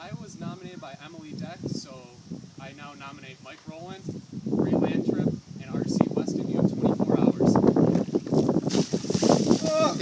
I was nominated by Emily Deck, so I now nominate Mike Rowland, Ray Landtrip, and RC Weston. You have 24 hours. Oh,